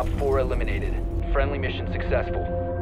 Op 4 eliminated. Friendly mission successful.